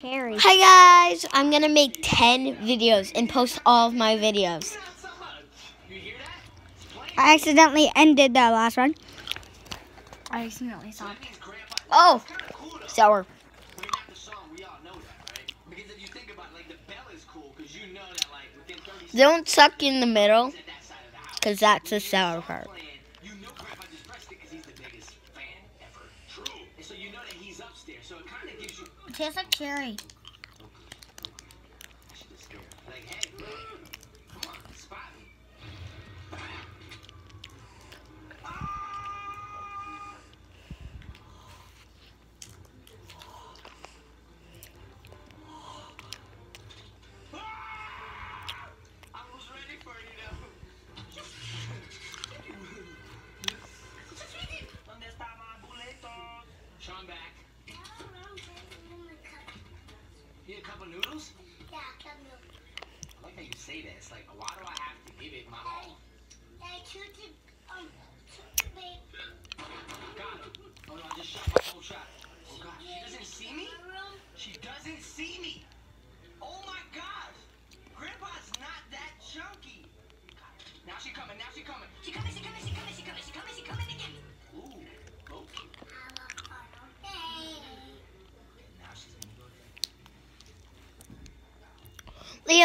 Harry. Hi guys, I'm gonna make 10 videos and post all of my videos. I accidentally ended the last one. I accidentally stopped. Oh, sour. Don't suck in the middle, because that's the sour part. It tastes like cherry.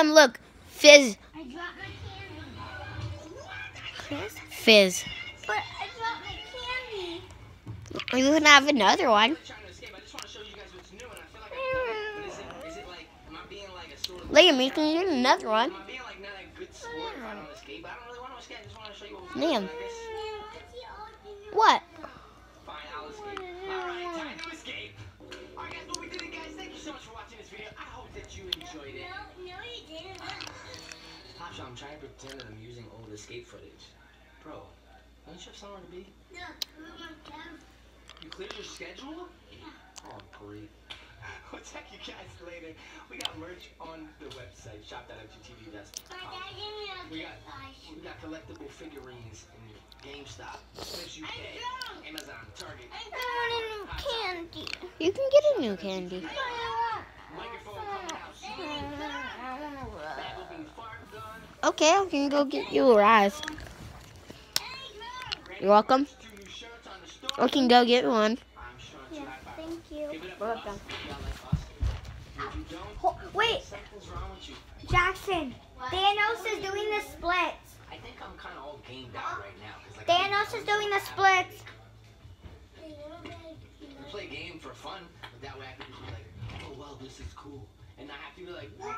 There. Look, fizz, I dropped my candy. fizz. But I dropped my candy. You can have another one. trying to. I just want to show you guys what's new, and I feel like I've done it. But is it, is it like, am I being like a sort of... Liam, you can get another one. Am I being like not a good sport if I don't escape? I don't really want to escape. I just want to show you what Liam. What? Fine, I'll escape. Alright, time to escape. Alright, guys, well, we did it, guys. Thank you so much for watching this video. I hope that you enjoyed it. Popshop, I'm trying to pretend that I'm using old escape footage. Bro, don't you have somewhere to be? You cleared your schedule? Yeah. Oh, great. We'll check you guys later. We got merch on the website, shop.fgtv.com. We got we got collectible figurines in GameStop, Smyths UK, Amazon, Target, I want a new candy. You can get a new candy. Okay, I can go get you a rise. You're welcome. two new shirts on the store. I can go get one. I'm sure it's Yeah, thank you. Give it up for Welcome. us. Y'all like us. If you don't, Ho- wait, something's wrong with you. Jackson. Thanos is doing the splits. I think I'm kind of all gamed out right now. 'cause, like, Thanos is doing the splits. We play a game for fun, but that way I can just be like, oh well, this is cool, and not have to be like, whoa.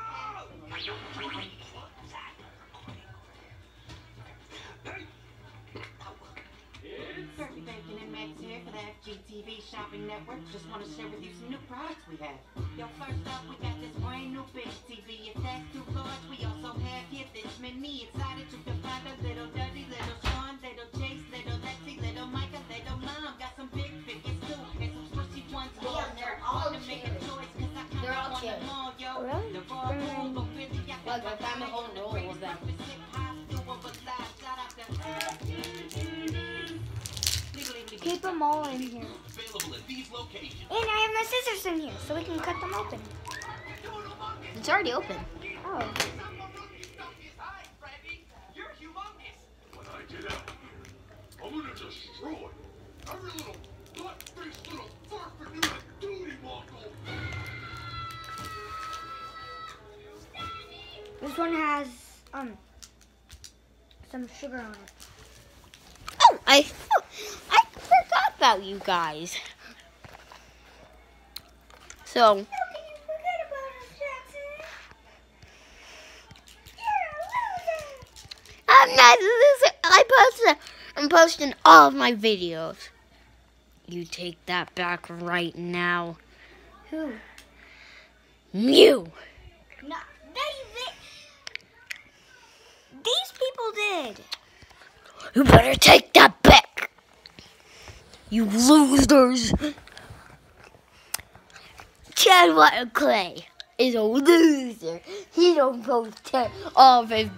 Max here for the FGTV Shopping Network. Just want to share with you some new products we have. Yo, first up, we got this brand new big TV. If that's too large, we also have here this mini. Excited to find a little Dudley, little Sean, little Chase, little Lexi, little Micah, little Mom. Got some big figures too, and some squishy ones. Yeah, they're all to make a choice, cause I kinda They're all want cute. them all, yo. Really? They're all cool, but really, I Look, got I found a whole them all in here. Available at these locations. And I have my scissors in here, so we can cut them open. It's already open. Oh. Hi, Freddy. Humongous. When I get out here, I'm gonna destroy every little butt-faced little farfigure duty. This one has um some sugar on it. Oh, I, about you guys. So, How can you forget about us, Jackson? You're a loser. I'm not a loser. I posted, I'm posting all of my videos. You take that back right now. Who? You. No, they, they, these people did. You better take that back. You losers. Chad Water Clay is a loser. He don't post all of his,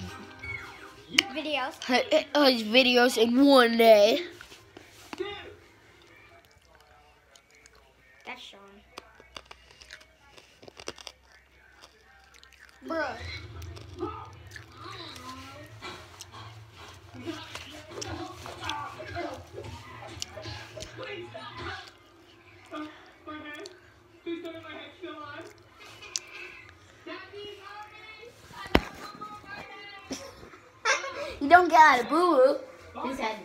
Videos. his videos in one day. That's Sean. Please tell me my head's still on. You don't get out of boo boo. His head.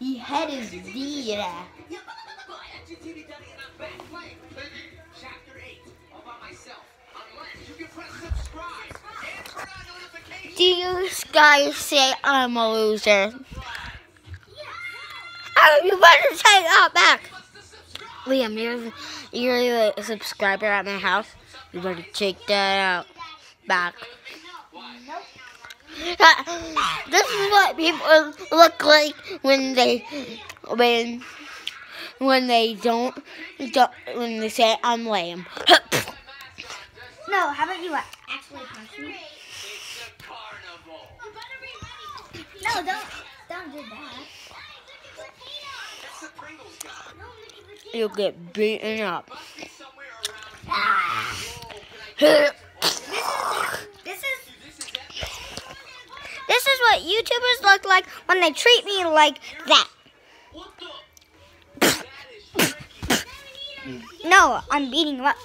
He head is dead. GTV Daddy and I'm back playing Chapter 8 all by myself. Unless you can press subscribe and turn on notifications. Do you guys say I'm a loser? Oh, you better take that back. Liam, you're, you're a subscriber at my house. You better take that out back. This is what people look like when they when when they don't, don't when they say I'm lame. No, how about you actually punch me? It's a carnival. No, don't don't do that. That's the Pringles guy. You'll get beaten up. Ah. This is this is what YouTubers look like when they treat me like that. No, I'm beating you up.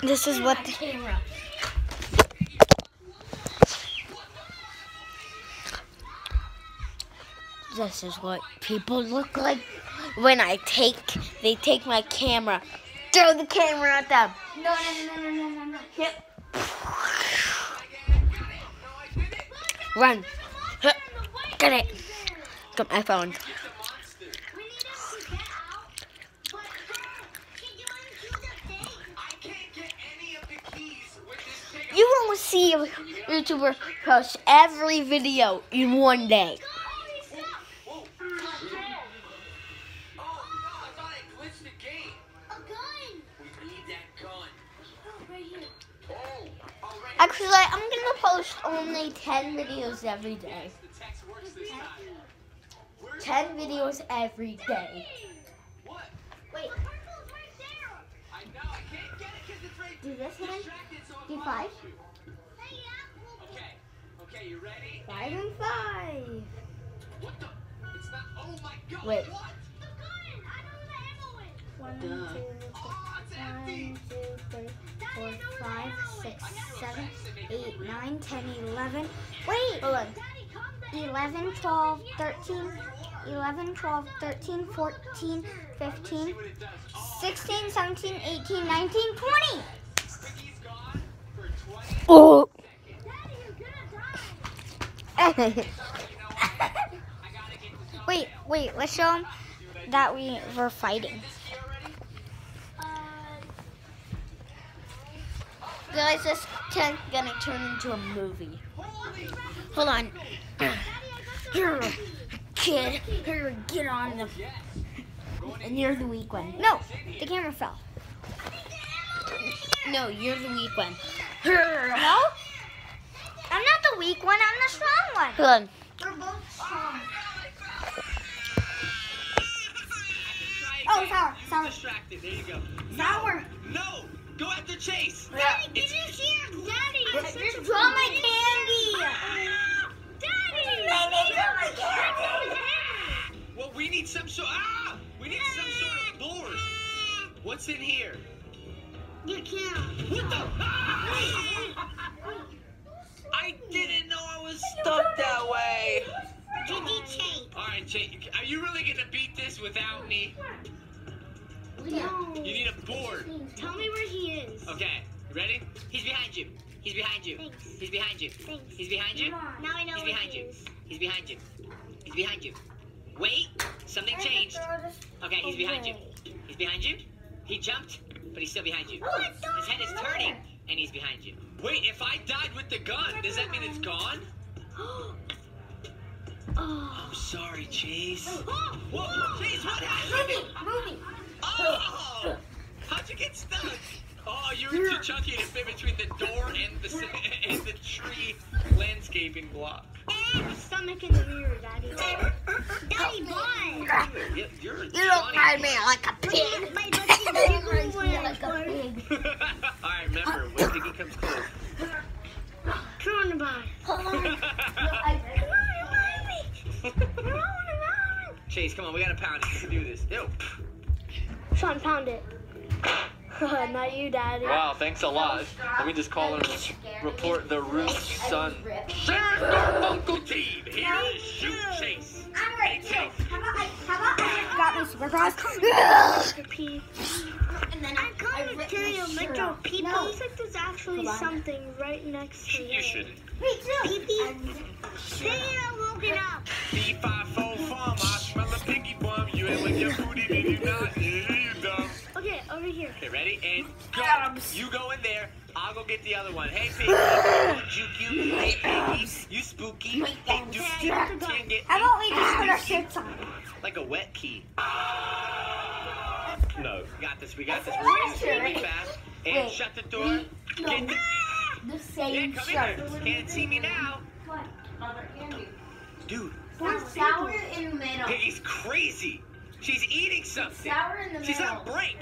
This is what. The camera. This is what people look like when I take they take my camera, throw the camera at them. No, no, no, no, no, no, no. Yep. Run. Get it. Got my phone. You can't get any of the keys with this pig. You will see a YouTuber post every video in one day. Actually, I'm gonna post only 10 videos every day. The text works this time. Where's 10 videos every day. Wait, do this one. Do five. Okay, you ready? Five and five. What the? It's not. Oh my god. Wait. What? Oh, four, five, six, seven, eight, nine, ten, eleven. Wait. Hold on. 11, 12, 13, 11, 12, 13, 14, 15, 16, 17, 18, 19, 20. Piggy's gone for 20. Oh. Wait, wait, let's show them that we were fighting. Guys, this is gonna turn into a movie. Hold on. Here, kid. Here, get on the. And you're the weak one. No, the camera fell. No, you're the weak one. No? I'm not the weak one, I'm the strong one. Hold on. We're both strong. Oh, sour, sour, Distracted. There you go. sour. No! Go after Chase! Daddy, did you see your daddy? Just draw my candy. Daddy! Made me draw my candy. Well, we need some sort. Ah! We need some sort of board. What's in here? You can't. What the? Ah! I didn't know I was stuck that way. Did you take? All right, Chase. Are you really gonna beat this without me? No. You need a board. Tell me where he is. Okay. You ready? He's behind you. He's behind you. Thanks. He's behind you. Thanks. He's behind you. Now I know He's behind he you. is. He's behind you. He's behind you. Wait. Something changed. Okay, he's behind you. He's behind you. He jumped, but he's still behind you. Oh, His head is turning, and he's behind you. Wait, if I died with the gun, does that mean it's gone? Oh. I'm sorry, Chase. Oh. Whoa, Chase, what happened? Moving. Oh! How'd you get stuck? Oh, you were too chunky to fit between the door and the and the tree landscaping block. And the stomach in the mirror, Daddy. Daddy, why? You- You're You don't ride me like a pig. My You lucky raise me like a pig. All right, remember when Piggy comes close. Coronavirus. Hold on. Chase, come on, we gotta pound it. You can do this. Ew. Sean, pound it. Not you, Daddy. Wow, thanks a lot. Let me just call and report the Root's son. Sheriff Garfunkel team, here is Shoot Chase. Hey, Chase. How about I, how about I got my supercross? Pee. And then I come ripped to my you, shirt Metro off. people. No. Looks like there's actually something right next to You shouldn't. Me too. Pee pee. Say it, woke it up. B54 farm, I smell a piggy bum. You ain't with your booty, did you not? Okay, ready? And go. You go in there. I'll go get the other one. Hey, Piggy. Oh, Juke you. Hey, Piggy. You spooky. Hey, Duke, Okay, I got the gun. can't get How about we just put our shirts on? like a wet key. No. Got this. We got this. We're my moving really fast. And Wait. shut the door. Get the, The yeah, same come shirt. here. Can't see me now. What? Other candy. Dude, Sour in the middle. Piggy's crazy. She's eating something. Sour in the She's middle. on break.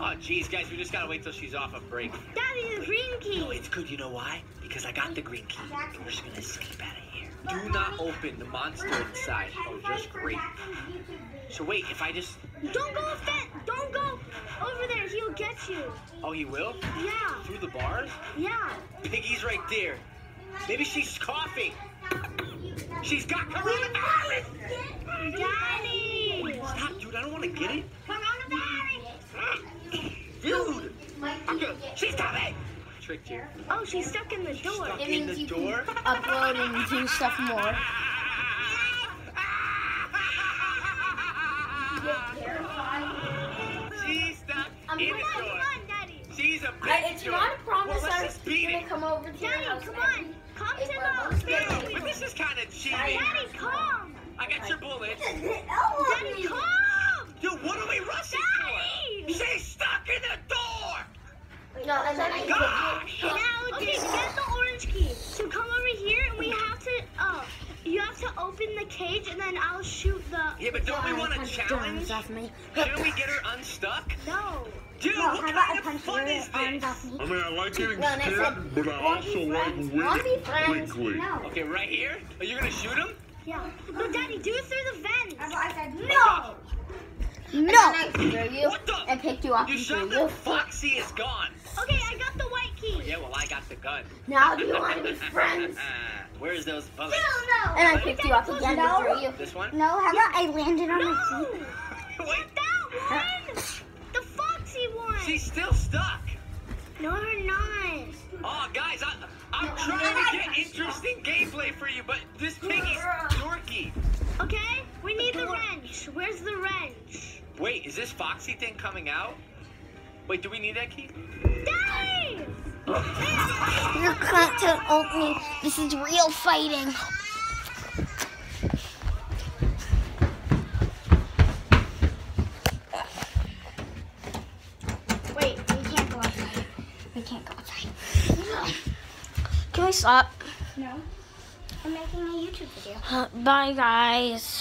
Oh, jeez, guys, we just gotta wait till she's off a break. Daddy, the green No, key. it's good. You know why? Because I got the green key. And we're just gonna escape out of here. Do not open the monster inside. Oh, just great. So wait, if I just... Don't go up that. Don't go over there. He'll get you. Oh, he will? Yeah. Through the bars? Yeah. Piggy's right there. Maybe she's coughing. She's got coronavirus! Daddy. Stop, dude. I don't want to get it. Dude! I'm. She's coming! Tricked you. Oh, she's stuck in the door. Stuck It in means the you door. can upload and do stuff more. She's stuck I'm in come the Come door. on, Daddy. She's a big I, it's door. not a promise Well, I'm just gonna come over to your Daddy, house. come on. Come Hey, to we're the both But this is kind of cheating. Daddy, come. I got your bullets. Daddy, come. Dude, what are we rushing Daddy. for? She's stuck in the door! No, and then I Gosh! Now, okay, get the orange key. So come over here, and we have to. Uh, you have to open the cage, and then I'll shoot the. Yeah, but don't we want a challenge? off me. Shouldn't we get her unstuck? No. Dude, No, what how about I kind of punch fun your is this? off me? I mean, I like getting No, and I scared, said, but I also like friends? winning Wanna be friends?" quickly. No. Okay, right here? Are you gonna shoot him? Yeah. But Daddy, do it through the vent. I said No. No. I threw you What the? and picked you up You and shot threw him. you. Foxy is gone. Okay, I got the white key. Oh, yeah, well, I got the gun. Now do you want to be friends? Where's those bullets? no. no. And I picked you up again and threw you. This one? No, how about I landed on No. my feet? Wait, That one. The foxy one. she's still stuck. No, her not. Oh, guys, I, I'm trying to get interesting gameplay for you, but this piggy's dorky. Okay, we need the wrench. Where's the wrench? Wait, is this Foxy thing coming out? Wait, do we need that key? Daddy! You can't open me. This is real fighting. Wait, we can't go outside. We can't go outside. Can we stop? No. I'm making a YouTube video. Uh, bye, guys.